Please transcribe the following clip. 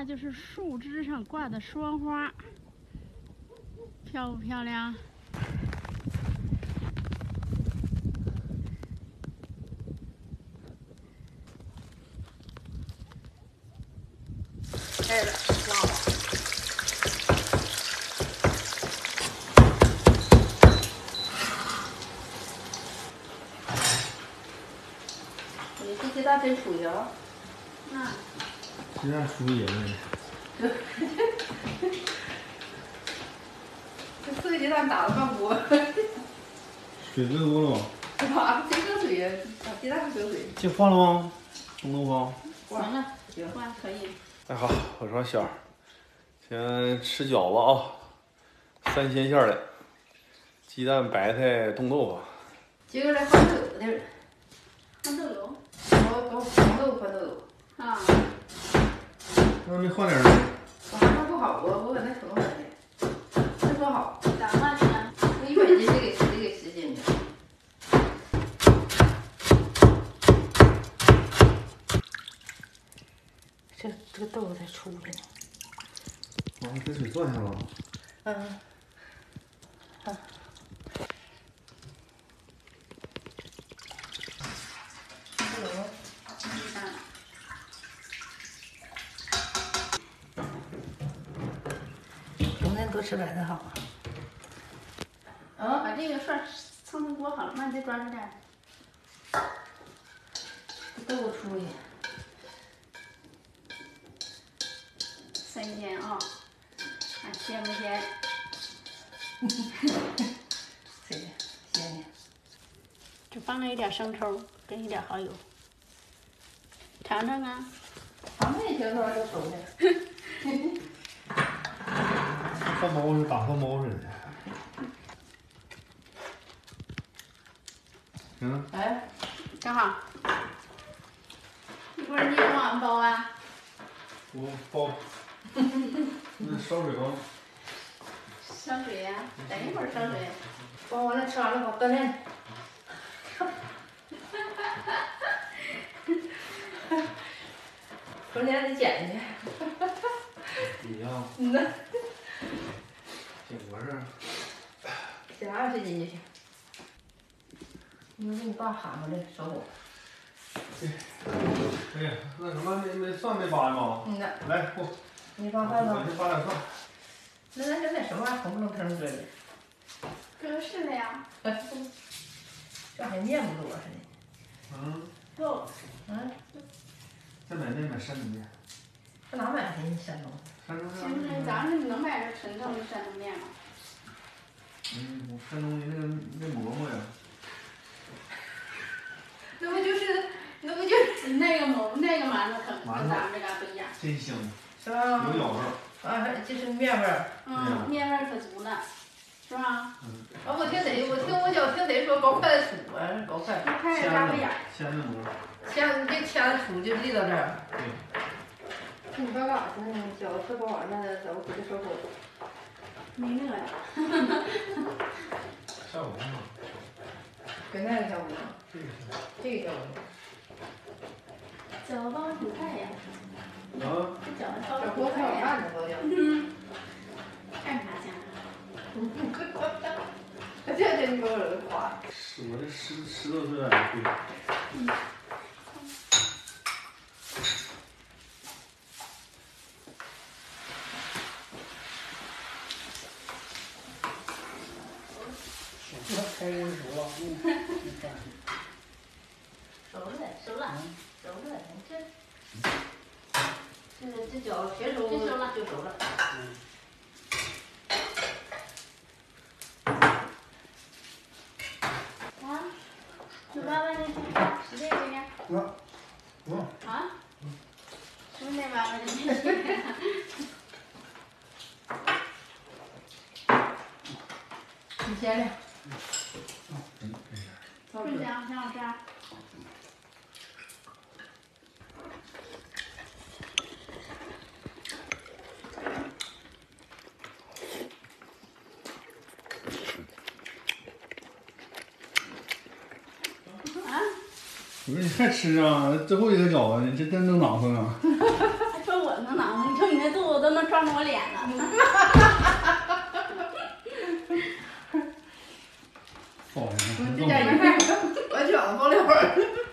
话就是树枝上挂的霜花，漂不漂亮？开了。你这鸡蛋真出息啊！那鸡蛋输赢了，这四个鸡蛋打了。半锅，水最多了。吧？是吧？谁搁水呀？把鸡蛋喝水。这换了。吗？红豆花。行了，行换可以。哎好，我说小儿，先吃饺子啊，三鲜馅的，鸡蛋白菜冻豆腐。今儿来换豆有地儿，换豆油我都红豆换豆油，啊，那没换点儿呢？我还弄不好啊，我搁那盛着说好，咋换呢？我一百斤得给得给十斤去。这这个豆子才出来呢。啊，给水攥下了。嗯。豆油。多吃白菜好啊。嗯，把这个蒜蹭成锅好了，那你再抓着点儿。豆腐出去，三鲜啊，看鲜不鲜？这个鲜的。就放了一点生抽，跟一点蚝油，尝尝啊。尝尝也听说就熟了。饭包似的，打饭包似的。行，哎，正好。一会儿你也往俺包啊？我包。那烧水吧。烧水呀、等一会儿烧水。包完了吃完了好锻炼。中间 得捡去。你呀，嗯呐，二十斤就行。你说给你爸喊回来手鼓。哎呀，那什么，没没蒜没扒吗？嗯呐，来，给我，你帮饭吧。我去扒点蒜。那那整点什么玩意儿红不楞腾搁的？这是的呀。这还面不多似的。嗯，肉。嗯，再买那买山东面，上哪买去？山东。山东面。行不行？咱们能买着纯正的山东面吗？嗯，我山东的那个那馍馍呀，那不就是，那不就是那个馍那个馒头可跟馒头咱们这嘎不一样。真香，是吧？有咬味儿。啊，就是面味儿。嗯，面味儿可足呢，是吧？啊，我听谁？我听我小听谁说高快的杵啊，高快。一开始扎个眼儿。鲜的馍。掐你这掐杵就立到这儿。对。你爸干啥去呢？饺子吃不完了，走回去收拾。没那呀。下午嘛。跟那个差不多。这个是。这个差不多。饺子包挺快呀。啊。这饺子包的锅挺好挺快呀。看的都叫。嗯。干啥去了？这真给我儿子夸。是我这十十多岁还会。嗯。熟了，熟了，熟了，这。这这饺子全熟，真熟了就熟了。啊？去爸爸那去，十这个呀？我我啊？是不是那爸爸那去？新鲜的。嗯，春香，挺好吃啊。啊？不是你还吃啊？最后一个饺子你，这真能囊上啊！还说我能囊呢，瞅你那肚子都能装着我脸了。放嗯这点一块，我卷子包溜儿。